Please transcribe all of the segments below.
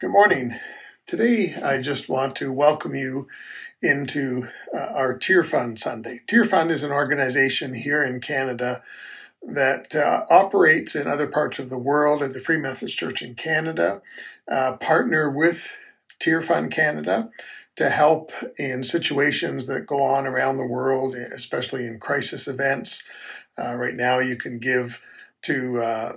Good morning. Today, I just want to welcome you into uh, our Tear Fund Sunday. Tear Fund is an organization here in Canada that uh, operates in other parts of the world at the Free Methodist Church in Canada, uh, partner with Tear Fund Canada to help in situations that go on around the world, especially in crisis events. Uh, right now, you can give to uh,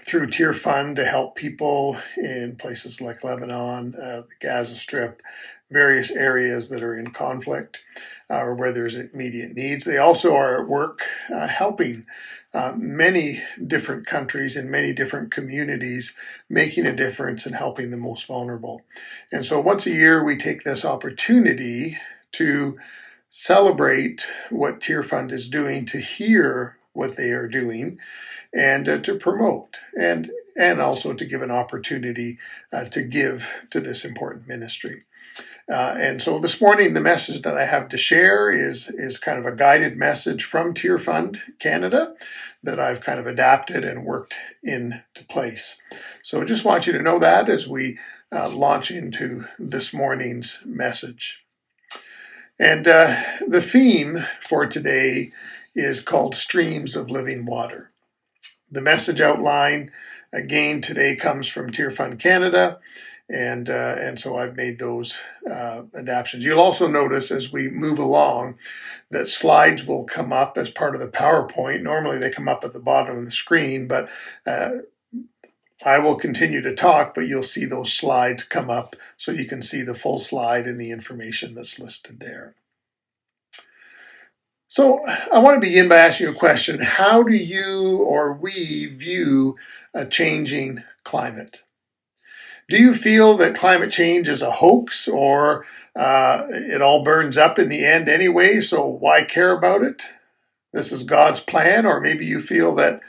through Tear Fund to help people in places like Lebanon, uh, the Gaza Strip, various areas that are in conflict uh, or where there's immediate needs. They also are at work uh, helping uh, many different countries and many different communities, making a difference and helping the most vulnerable. And so once a year, we take this opportunity to celebrate what Tear Fund is doing, to hear what they are doing and uh, to promote and and also to give an opportunity uh, to give to this important ministry. Uh, and so this morning, the message that I have to share is is kind of a guided message from Tear Fund Canada that I've kind of adapted and worked into place. So I just want you to know that as we uh, launch into this morning's message. And uh, the theme for today is called Streams of Living Water. The message outline, again, today comes from Tear Fund Canada, and, uh, and so I've made those uh, adaptations. You'll also notice as we move along that slides will come up as part of the PowerPoint. Normally they come up at the bottom of the screen, but uh, I will continue to talk, but you'll see those slides come up so you can see the full slide and the information that's listed there. So I want to begin by asking you a question. How do you or we view a changing climate? Do you feel that climate change is a hoax or uh, it all burns up in the end anyway, so why care about it? This is God's plan, or maybe you feel that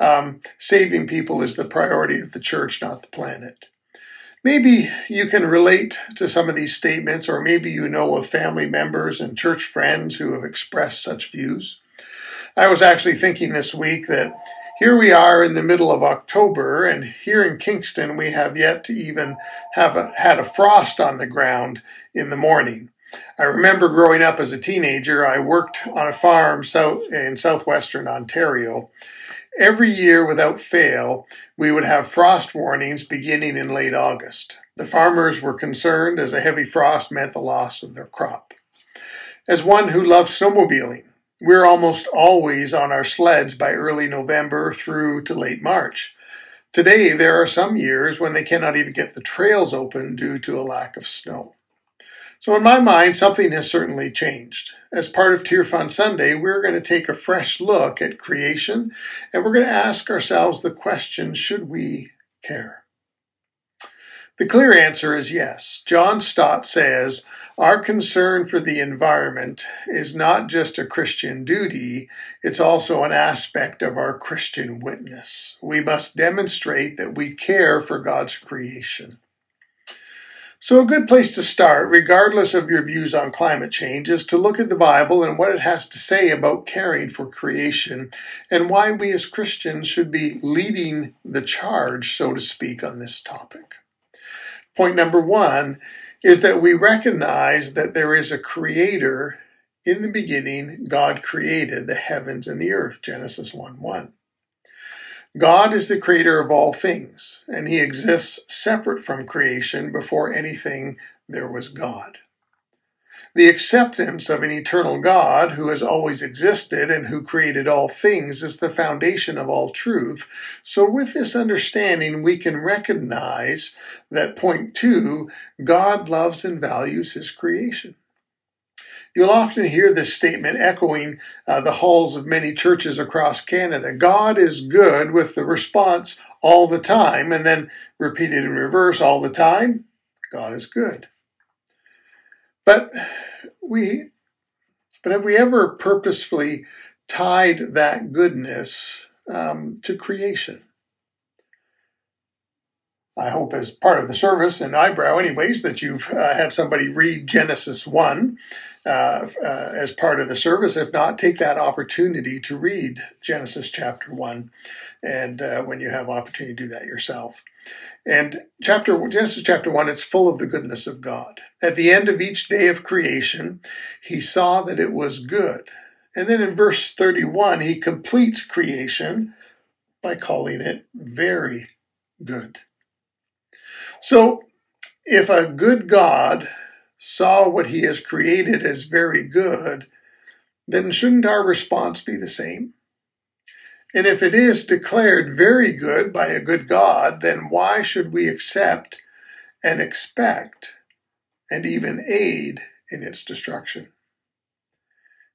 um, saving people is the priority of the church, not the planet. Maybe you can relate to some of these statements, or maybe you know of family members and church friends who have expressed such views. I was actually thinking this week that here we are in the middle of October, and here in Kingston, we have yet to even have a, had a frost on the ground in the morning. I remember growing up as a teenager, I worked on a farm south in southwestern Ontario, Every year, without fail, we would have frost warnings beginning in late August. The farmers were concerned as a heavy frost meant the loss of their crop. As one who loves snowmobiling, we're almost always on our sleds by early November through to late March. Today, there are some years when they cannot even get the trails open due to a lack of snow. So, in my mind, something has certainly changed. As part of Tear Fund Sunday, we're going to take a fresh look at creation and we're going to ask ourselves the question should we care? The clear answer is yes. John Stott says, Our concern for the environment is not just a Christian duty, it's also an aspect of our Christian witness. We must demonstrate that we care for God's creation. So, a good place to start, regardless of your views on climate change, is to look at the Bible and what it has to say about caring for creation and why we as Christians should be leading the charge, so to speak, on this topic. Point number one is that we recognize that there is a creator. In the beginning, God created the heavens and the earth, Genesis 1 1. God is the creator of all things, and he exists separate from creation before anything there was God. The acceptance of an eternal God who has always existed and who created all things is the foundation of all truth. So, with this understanding, we can recognize that point two God loves and values his creation. You'll often hear this statement echoing uh, the halls of many churches across Canada God is good, with the response all the time, and then repeated in reverse all the time God is good. But we but have we ever purposefully tied that goodness um, to creation? I hope as part of the service in Eyebrow, anyways, that you've uh, had somebody read Genesis 1 uh, uh, as part of the service. If not, take that opportunity to read Genesis chapter 1 and uh, when you have opportunity to do that yourself. And chapter Genesis chapter 1, it's full of the goodness of God. At the end of each day of creation, he saw that it was good. And then in verse 31, he completes creation by calling it very good. So, if a good God saw what he has created as very good, then shouldn't our response be the same? And if it is declared very good by a good God, then why should we accept and expect and even aid in its destruction?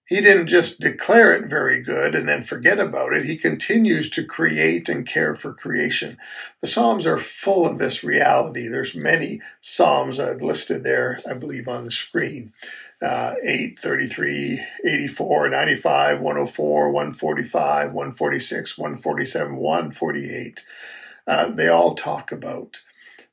He didn't just declare it very good and then forget about it. He continues to create and care for creation. The Psalms are full of this reality. There's many Psalms I've listed there, I believe, on the screen. Uh, 8, 33, 84, 95, 104, 145, 146, 147, 148. Uh, they all talk about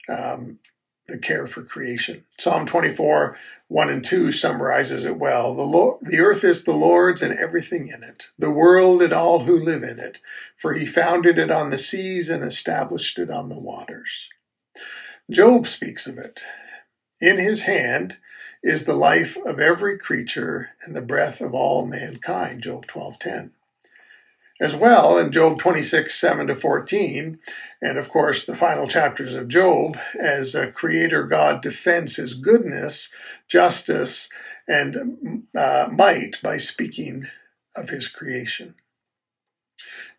um, the care for creation. Psalm 24, 1 and 2 summarizes it well. The, Lord, the earth is the Lord's and everything in it, the world and all who live in it, for he founded it on the seas and established it on the waters. Job speaks of it. In his hand is the life of every creature and the breath of all mankind, Job 12:10 as well in Job 26, 7 to 14, and of course the final chapters of Job, as a creator God defends his goodness, justice, and uh, might by speaking of his creation.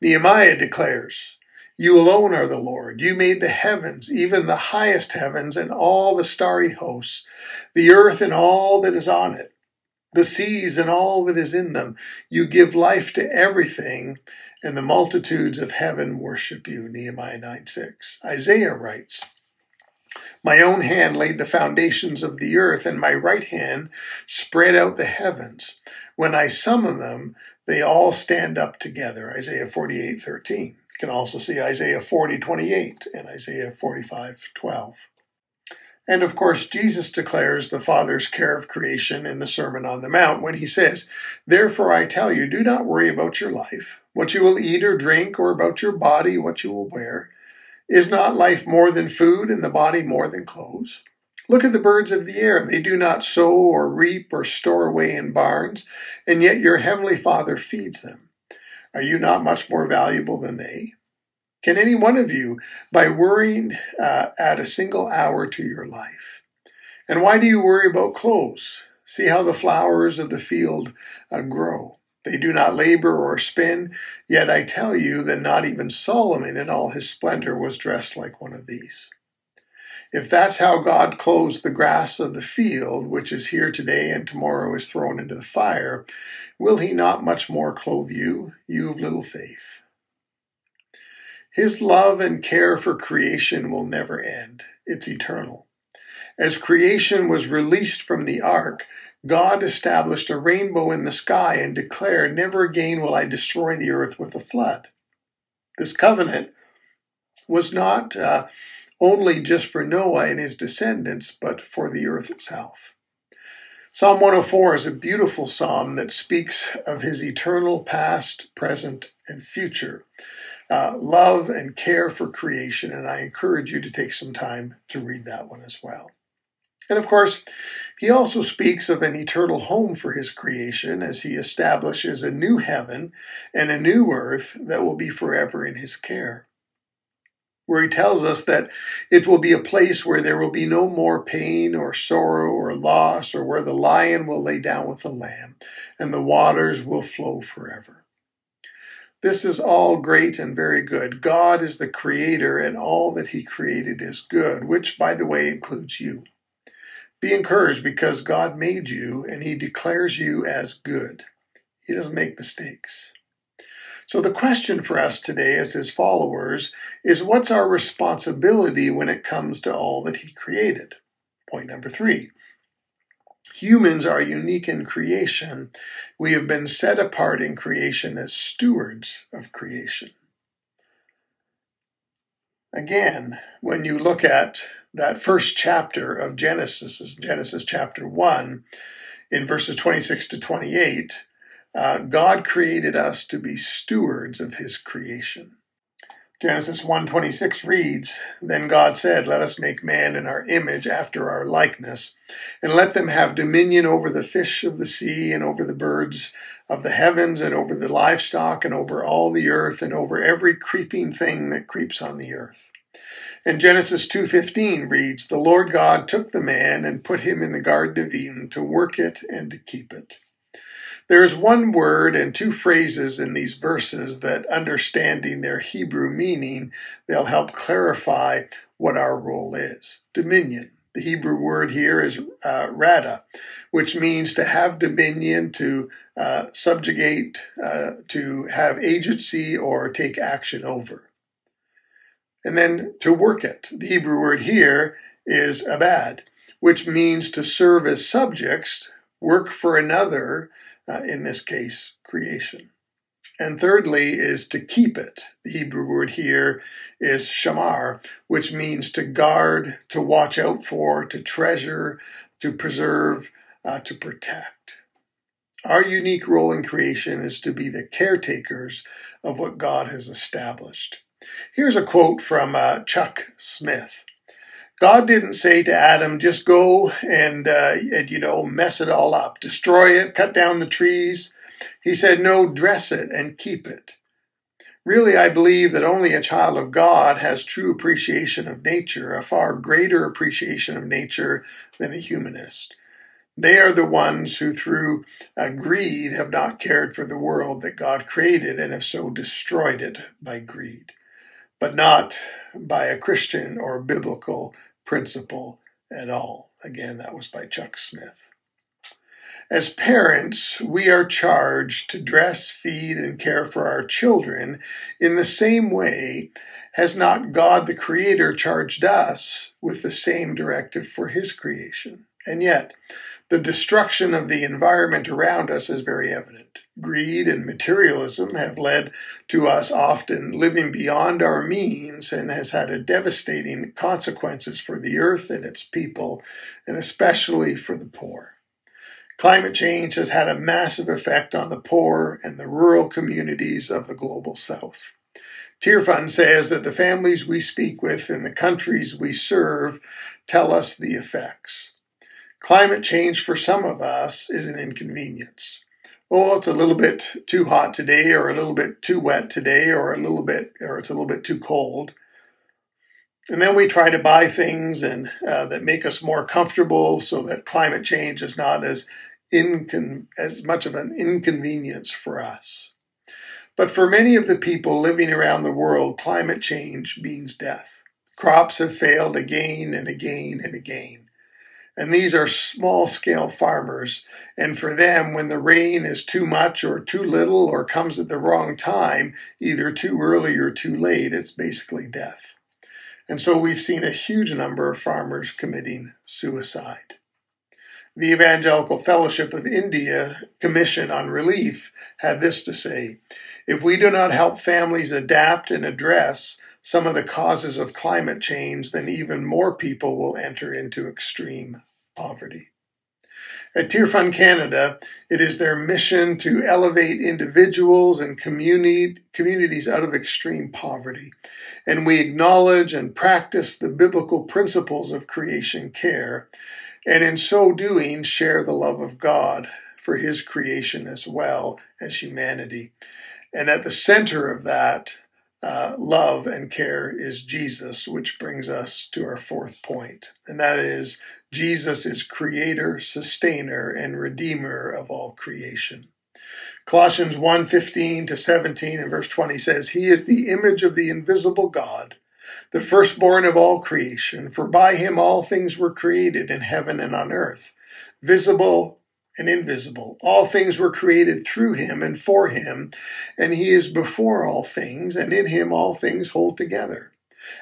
Nehemiah declares, You alone are the Lord. You made the heavens, even the highest heavens, and all the starry hosts, the earth and all that is on it the seas and all that is in them. You give life to everything, and the multitudes of heaven worship you. Nehemiah 9 6. Isaiah writes, My own hand laid the foundations of the earth, and my right hand spread out the heavens. When I summon them, they all stand up together. Isaiah 48 13. You can also see Isaiah 40 28 and Isaiah 45 12. And of course, Jesus declares the Father's care of creation in the Sermon on the Mount when he says, Therefore I tell you, do not worry about your life, what you will eat or drink, or about your body, what you will wear. Is not life more than food, and the body more than clothes? Look at the birds of the air. They do not sow or reap or store away in barns, and yet your heavenly Father feeds them. Are you not much more valuable than they? Can any one of you, by worrying, uh, add a single hour to your life? And why do you worry about clothes? See how the flowers of the field uh, grow. They do not labor or spin, yet I tell you that not even Solomon in all his splendor was dressed like one of these. If that's how God clothes the grass of the field, which is here today and tomorrow is thrown into the fire, will he not much more clothe you, you of little faith? His love and care for creation will never end. It's eternal. As creation was released from the ark, God established a rainbow in the sky and declared, Never again will I destroy the earth with a flood. This covenant was not uh, only just for Noah and his descendants, but for the earth itself. Psalm 104 is a beautiful psalm that speaks of his eternal past, present, and future uh, love and care for creation. And I encourage you to take some time to read that one as well. And of course, he also speaks of an eternal home for his creation as he establishes a new heaven and a new earth that will be forever in his care. Where he tells us that it will be a place where there will be no more pain or sorrow or loss, or where the lion will lay down with the lamb and the waters will flow forever. This is all great and very good. God is the creator, and all that he created is good, which, by the way, includes you. Be encouraged because God made you and he declares you as good. He doesn't make mistakes. So, the question for us today as his followers is what's our responsibility when it comes to all that he created? Point number three Humans are unique in creation. We have been set apart in creation as stewards of creation. Again, when you look at that first chapter of Genesis, Genesis chapter 1, in verses 26 to 28, uh, God created us to be stewards of his creation. Genesis 1:26 reads, Then God said, Let us make man in our image after our likeness, and let them have dominion over the fish of the sea and over the birds of the heavens and over the livestock and over all the earth and over every creeping thing that creeps on the earth. And Genesis 2:15 reads, "The Lord God took the man and put him in the garden of Eden to work it and to keep it." There is one word and two phrases in these verses that, understanding their Hebrew meaning, they'll help clarify what our role is. Dominion. The Hebrew word here is uh, rada, which means to have dominion, to uh, subjugate, uh, to have agency, or take action over. And then to work it. The Hebrew word here is abad, which means to serve as subjects, work for another, uh, in this case, creation. And thirdly is to keep it. The Hebrew word here is shamar, which means to guard, to watch out for, to treasure, to preserve, uh, to protect. Our unique role in creation is to be the caretakers of what God has established. Here's a quote from uh, Chuck Smith. God didn't say to Adam, just go and, uh, and, you know, mess it all up, destroy it, cut down the trees. He said, no, dress it and keep it. Really, I believe that only a child of God has true appreciation of nature, a far greater appreciation of nature than a humanist. They are the ones who, through uh, greed, have not cared for the world that God created and have so destroyed it by greed, but not by a Christian or biblical principle at all. Again, that was by Chuck Smith. As parents, we are charged to dress, feed, and care for our children in the same way has not God the Creator charged us with the same directive for His creation. And yet, the destruction of the environment around us is very evident. Greed and materialism have led to us often living beyond our means and has had a devastating consequences for the earth and its people, and especially for the poor. Climate change has had a massive effect on the poor and the rural communities of the global south. Tearfund says that the families we speak with in the countries we serve tell us the effects. Climate change for some of us is an inconvenience. Oh, it's a little bit too hot today, or a little bit too wet today, or a little bit, or it's a little bit too cold. And then we try to buy things and uh, that make us more comfortable, so that climate change is not as incon- as much of an inconvenience for us. But for many of the people living around the world, climate change means death. Crops have failed again and again and again. And these are small scale farmers. And for them, when the rain is too much or too little or comes at the wrong time, either too early or too late, it's basically death. And so we've seen a huge number of farmers committing suicide. The Evangelical Fellowship of India Commission on Relief had this to say If we do not help families adapt and address some of the causes of climate change, then even more people will enter into extreme poverty. At Tearfund Canada, it is their mission to elevate individuals and community, communities out of extreme poverty. And we acknowledge and practice the biblical principles of creation care and in so doing share the love of God for his creation as well as humanity. And at the center of that uh, love and care is Jesus, which brings us to our fourth point, and that is Jesus is creator, sustainer, and redeemer of all creation. Colossians 1 15 to 17 and verse 20 says, He is the image of the invisible God the firstborn of all creation, for by him all things were created in heaven and on earth, visible and invisible. All things were created through him and for him, and he is before all things, and in him all things hold together.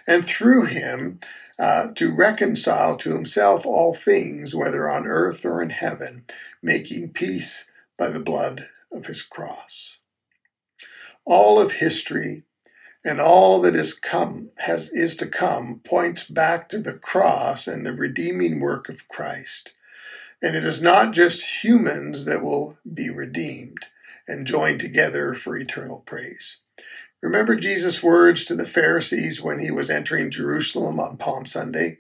And through him, uh, to reconcile to himself all things, whether on earth or in heaven, making peace by the blood of his cross. All of history and all that is come has is to come points back to the cross and the redeeming work of Christ. And it is not just humans that will be redeemed and joined together for eternal praise. Remember Jesus' words to the Pharisees when he was entering Jerusalem on Palm Sunday?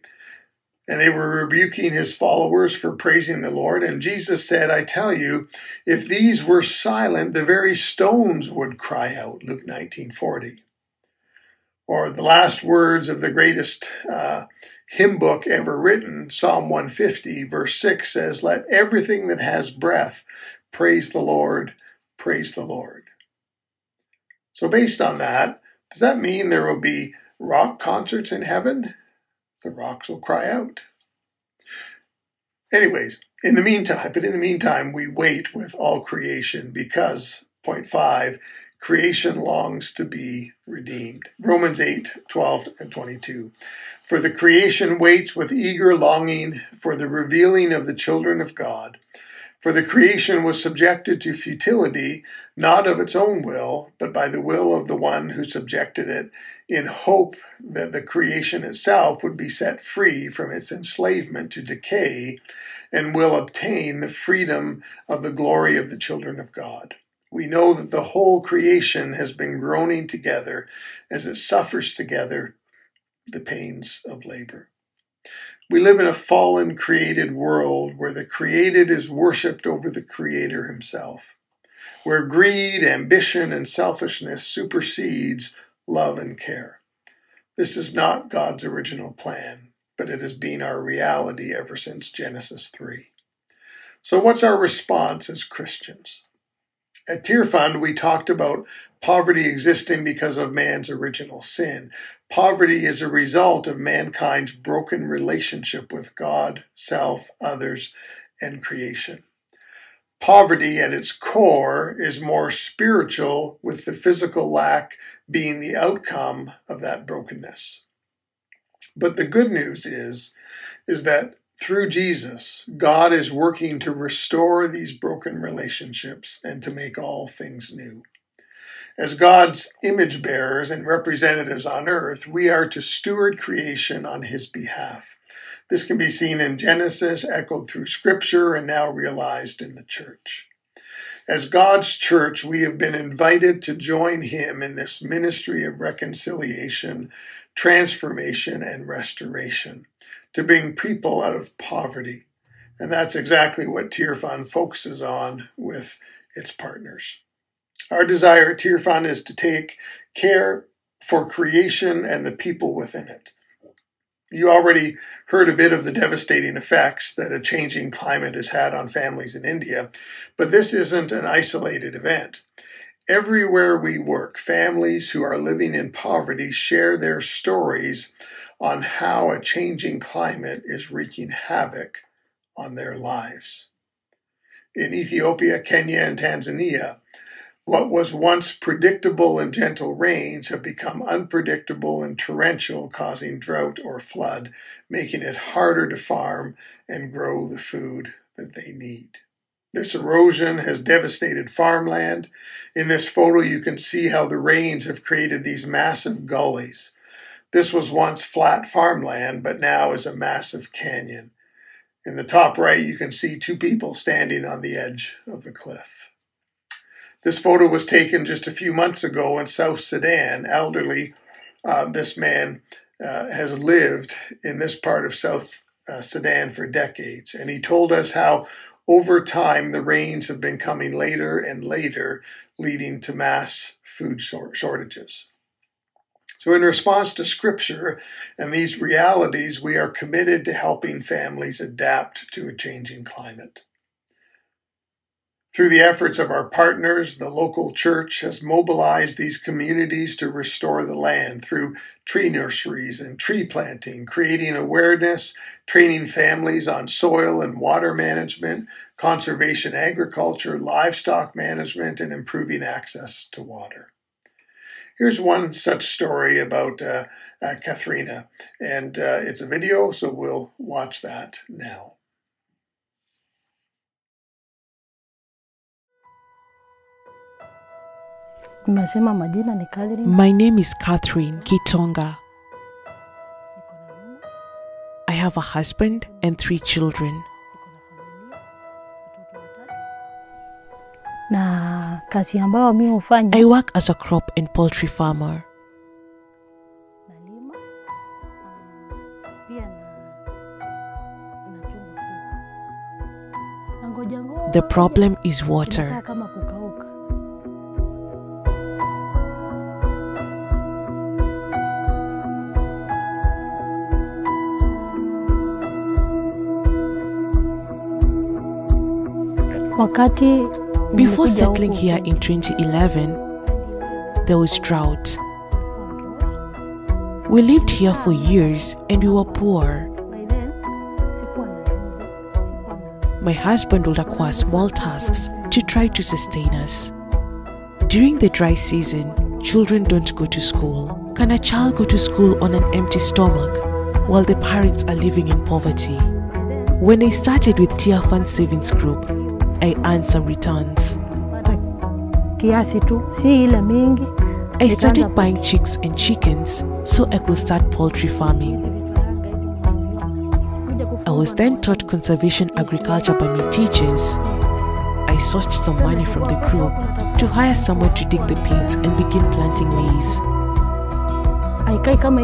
And they were rebuking his followers for praising the Lord. And Jesus said, I tell you, if these were silent, the very stones would cry out. Luke 19 40 or the last words of the greatest uh, hymn book ever written, Psalm 150, verse 6 says, Let everything that has breath praise the Lord, praise the Lord. So, based on that, does that mean there will be rock concerts in heaven? The rocks will cry out. Anyways, in the meantime, but in the meantime, we wait with all creation because, point five, creation longs to be redeemed. Romans 8, 12 and 22. For the creation waits with eager longing for the revealing of the children of God. For the creation was subjected to futility, not of its own will, but by the will of the one who subjected it, in hope that the creation itself would be set free from its enslavement to decay and will obtain the freedom of the glory of the children of God. We know that the whole creation has been groaning together as it suffers together the pains of labor. We live in a fallen, created world where the created is worshiped over the Creator Himself, where greed, ambition, and selfishness supersedes love and care. This is not God's original plan, but it has been our reality ever since Genesis 3. So, what's our response as Christians? At Tear Fund, we talked about poverty existing because of man's original sin. Poverty is a result of mankind's broken relationship with God, self, others, and creation. Poverty at its core is more spiritual, with the physical lack being the outcome of that brokenness. But the good news is, is that through Jesus, God is working to restore these broken relationships and to make all things new. As God's image bearers and representatives on earth, we are to steward creation on His behalf. This can be seen in Genesis, echoed through Scripture, and now realized in the church. As God's church, we have been invited to join Him in this ministry of reconciliation, transformation, and restoration to bring people out of poverty. And that's exactly what Tear Fund focuses on with its partners. Our desire at Tear Fund is to take care for creation and the people within it. You already heard a bit of the devastating effects that a changing climate has had on families in India, but this isn't an isolated event. Everywhere we work, families who are living in poverty share their stories on how a changing climate is wreaking havoc on their lives. In Ethiopia, Kenya, and Tanzania, what was once predictable and gentle rains have become unpredictable and torrential, causing drought or flood, making it harder to farm and grow the food that they need. This erosion has devastated farmland. In this photo, you can see how the rains have created these massive gullies this was once flat farmland, but now is a massive canyon. In the top right, you can see two people standing on the edge of the cliff. This photo was taken just a few months ago in South Sudan. Elderly, uh, this man uh, has lived in this part of South uh, Sudan for decades, and he told us how over time the rains have been coming later and later, leading to mass food shortages. So, in response to Scripture and these realities, we are committed to helping families adapt to a changing climate. Through the efforts of our partners, the local church has mobilized these communities to restore the land through tree nurseries and tree planting, creating awareness, training families on soil and water management, conservation agriculture, livestock management, and improving access to water. Here's one such story about uh, uh, Katharina, and uh, it's a video, so we'll watch that now. Nimesema majina ni Catherine. My name is Catherine Kitonga. Niko na mume, I have a husband and three children. Kazi ambayo mi hufanya I work as a crop and poultry farmer. ngoja. The problem is water. Wakati Before settling here in 2011, there was drought. We lived here for years and we were poor. By then, sikuwa na sikuwa na My husband would acquire small tasks to try to sustain us. During the dry season, children don't go to school. Can a child go to school on an empty stomach while the parents are living in poverty? When I started with Tear Fund Savings Group, I earned some returns. pata kiasi tu, si ile mingi. I started buying chicks and chickens so I could start poultry farming. vifaranga hizi kuja I was then taught conservation agriculture by my teachers. I sourced some money from the group to hire someone to dig the pits and begin planting maize.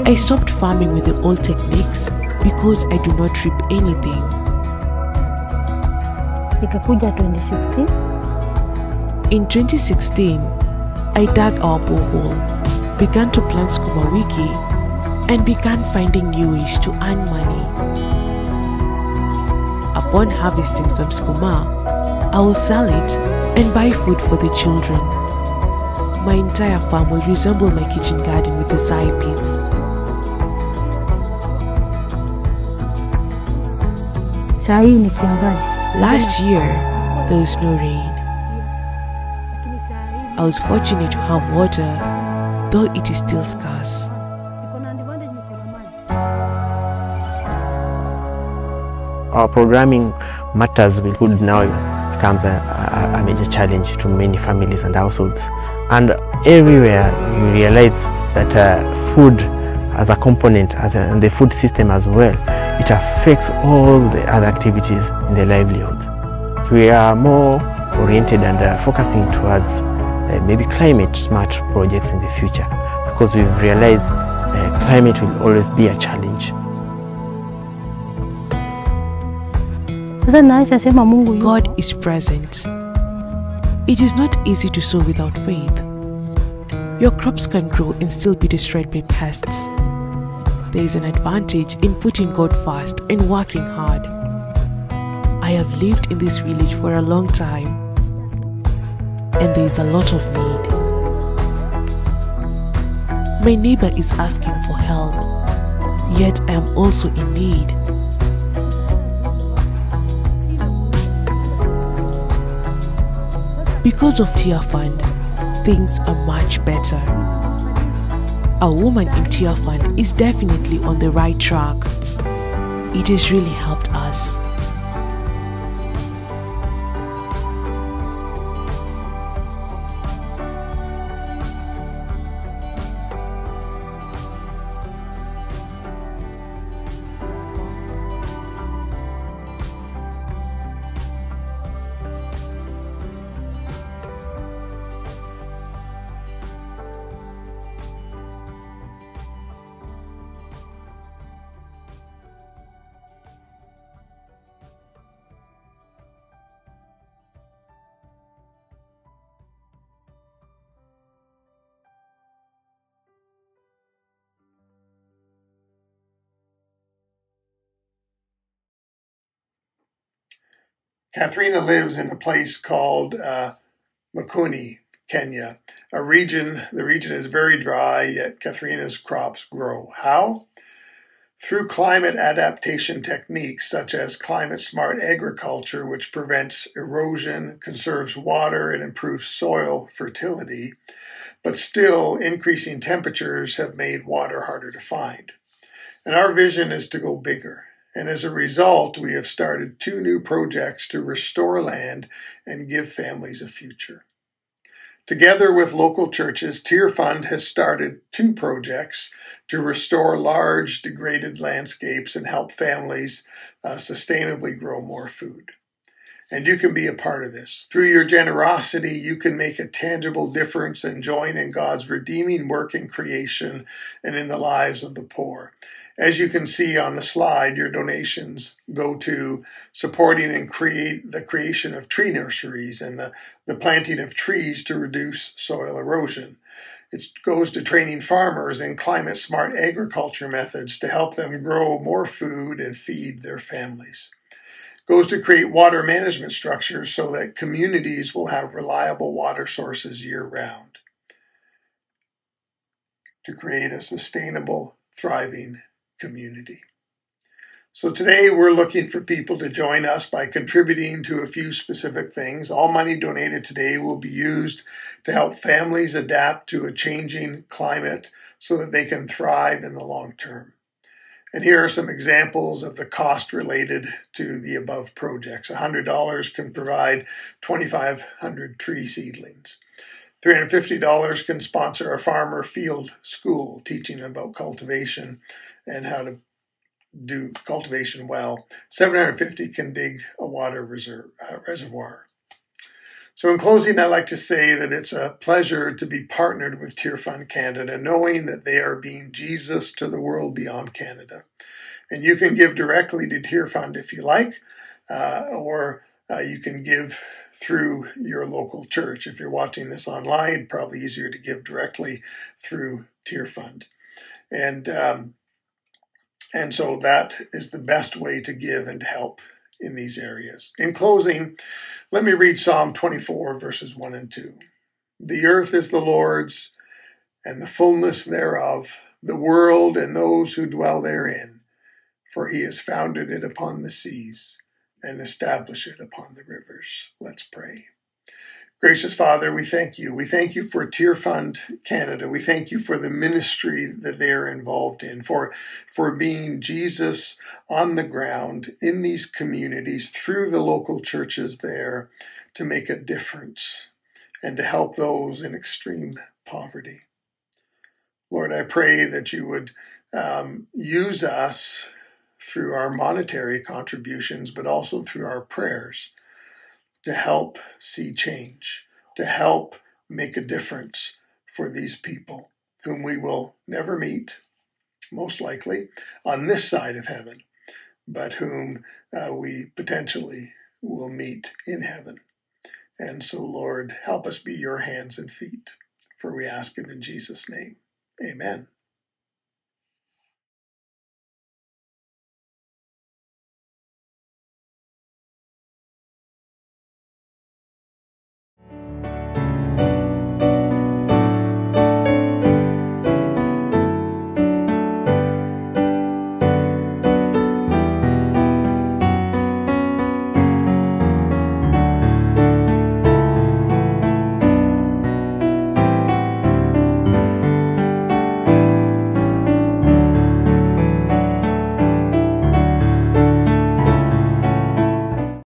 I stopped farming with the old techniques because I do not reap anything. Nikakuja 2016 In 2016, I dug our borehole, began to plant sukuma wiki, and began finding new ways to earn money. Upon harvesting some sukuma, I will sell it and buy food for the children. My entire farm will resemble my kitchen garden with the zai pits. saa hii ni kiangazi, Last year, there was no rain. I was fortunate to have water, though it is still scarce. our programming matters with food now becomes a, a, a major challenge to many families and households. And everywhere you realize that uh, food as a component as a, and the food system as well, it affects all the other activities in the livelihoods. We are more oriented and uh, focusing towards uh, maybe climate smart projects in the future because we've realized uh, climate will always be a challenge. Sasa naweza sema Mungu yuko. God is present. It is not easy to sow without faith. Your crops can grow and still be destroyed by pests. There is an advantage in putting God first and working hard. I have lived in this village for a long time, and there is a lot of need. My neighbor is asking for help, yet I am also in need. Because of Tear Fund, things are much better. A woman in Fund is definitely on the right track. It has really helped us. Katharina lives in a place called uh, Makueni, Kenya, a region. The region is very dry, yet Katharina's crops grow. How? Through climate adaptation techniques such as climate smart agriculture, which prevents erosion, conserves water, and improves soil fertility, but still increasing temperatures have made water harder to find. And our vision is to go bigger. And as a result, we have started two new projects to restore land and give families a future. Together with local churches, Tear Fund has started two projects to restore large degraded landscapes and help families uh, sustainably grow more food. And you can be a part of this. Through your generosity, you can make a tangible difference and join in God's redeeming work in creation and in the lives of the poor. As you can see on the slide, your donations go to supporting and create the creation of tree nurseries and the, the planting of trees to reduce soil erosion. It goes to training farmers in climate smart agriculture methods to help them grow more food and feed their families. It goes to create water management structures so that communities will have reliable water sources year round. To create a sustainable, thriving community. So today we're looking for people to join us by contributing to a few specific things. All money donated today will be used to help families adapt to a changing climate so that they can thrive in the long term. And here are some examples of the cost related to the above projects. $100 can provide 2,500 tree seedlings. $350 can sponsor a farmer field school teaching about cultivation and how to do cultivation well. 750 can dig a water reserve, uh, reservoir. So, in closing, I'd like to say that it's a pleasure to be partnered with Tear Fund Canada, knowing that they are being Jesus to the world beyond Canada. And you can give directly to Tear Fund if you like, uh, or uh, you can give through your local church. If you're watching this online, probably easier to give directly through Tear Fund. And um, and so that is the best way to give and help in these areas. In closing, let me read Psalm 24, verses 1 and 2. The earth is the Lord's, and the fullness thereof, the world and those who dwell therein, for he has founded it upon the seas and established it upon the rivers. Let's pray. Gracious Father, we thank you. We thank you for Tear Fund Canada. We thank you for the ministry that they are involved in, for, for being Jesus on the ground in these communities through the local churches there to make a difference and to help those in extreme poverty. Lord, I pray that you would um, use us through our monetary contributions, but also through our prayers to help see change, to help make a difference for these people whom we will never meet, most likely, on this side of heaven, but whom uh, we potentially will meet in heaven. And so, Lord, help us be your hands and feet, for we ask it in Jesus' name. Amen.